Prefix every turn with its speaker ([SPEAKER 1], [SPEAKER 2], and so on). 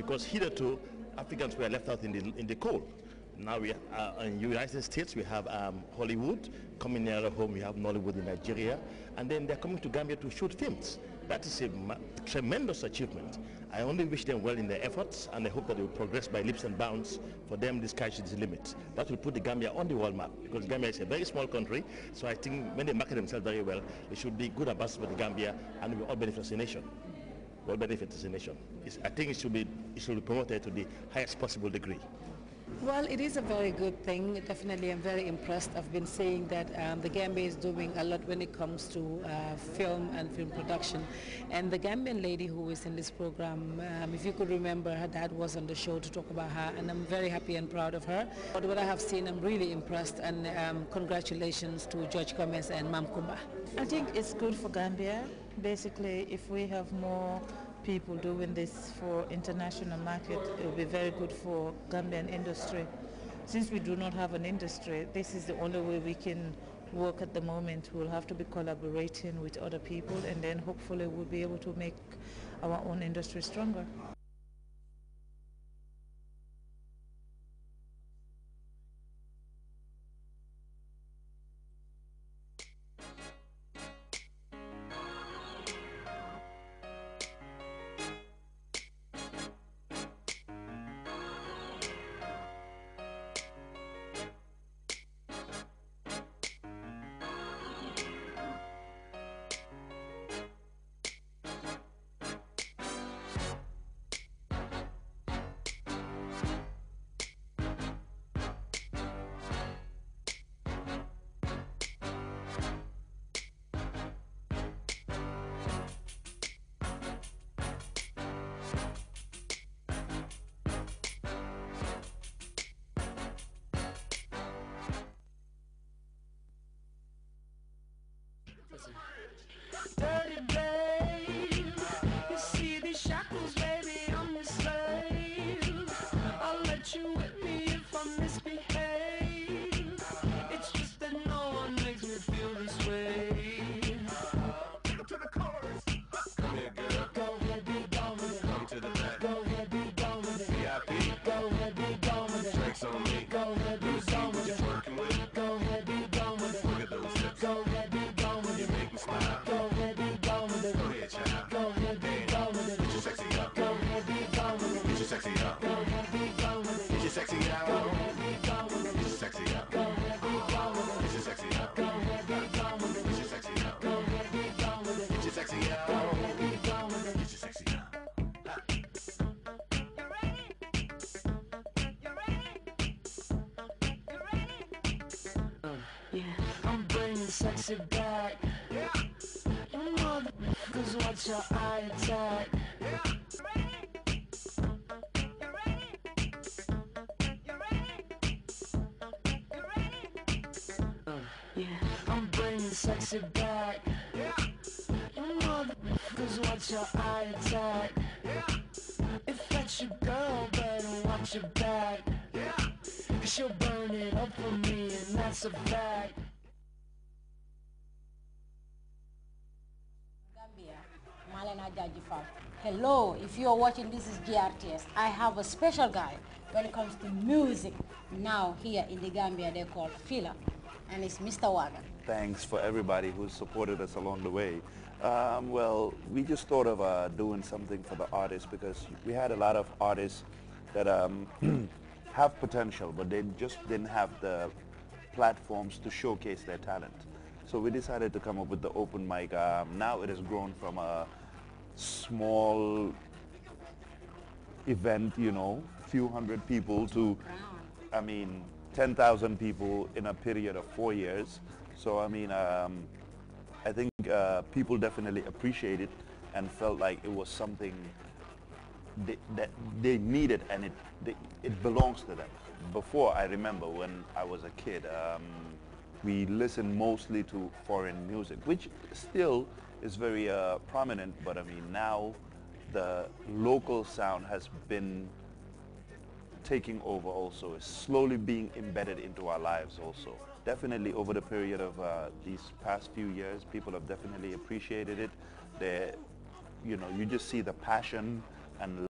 [SPEAKER 1] because hitherto Africans were left out in the, in the cold. Now we are uh, in the United States, we have um, Hollywood. Coming nearer home, we have Nollywood in Nigeria. And then they're coming to Gambia to shoot films. That is a tremendous achievement. I only wish them well in their efforts and I hope that they will progress by leaps and bounds. For them, this sky is the limit. That will put the Gambia on the world map because Gambia is a very small country. So I think when they market themselves very well, they should be good ambassadors for the Gambia and we all benefit as a nation. All benefit as a nation. It's, I think it should, be, it should be promoted to the highest possible degree.
[SPEAKER 2] Well, it is a very good thing. Definitely, I'm very impressed. I've been saying that um, the Gambia is doing a lot when it comes to uh, film and film production. And the Gambian lady who is in this program, um, if you could remember, her dad was on the show to talk about her, and I'm very happy and proud of her. But what I have seen, I'm really impressed, and um, congratulations to George Gomez and Mam Kumba.
[SPEAKER 3] I think it's good for Gambia. Basically, if we have more people doing this for international market, it will be very good for Gambian industry. Since we do not have an industry, this is the only way we can work at the moment. We'll have to be collaborating with other people and then hopefully we'll be able to make our own industry stronger.
[SPEAKER 4] Sexy back. Yeah, you motherfuckers watch your eye attack. Yeah, I'm bringing sexy back. Yeah, you motherfuckers watch your eye attack. Yeah. If that's your girl, better watch your back. Cause she'll burn it up for me, and that's a fact.
[SPEAKER 5] Hello, if you're watching this is GRTS, I have a special guy when it comes to music now here in the Gambia they call Fila and it's Mr. Wagan.
[SPEAKER 6] Thanks for everybody who supported us along the way. Um, well, we just thought of uh, doing something for the artists because we had a lot of artists that um, have potential, but they just didn't have the platforms to showcase their talent. So we decided to come up with the open mic. Um, now it has grown from a small event, you know, few hundred people to, I mean, 10,000 people in a period of four years. So, I mean, um, I think uh, people definitely appreciate it and felt like it was something they, that they needed and it, they, it belongs to them. Before, I remember when I was a kid, um, we listened mostly to foreign music, which still is very uh, prominent, but I mean now the local sound has been taking over also, is slowly being embedded into our lives also. Definitely over the period of uh, these past few years, people have definitely appreciated it. They, you know, you just see the passion and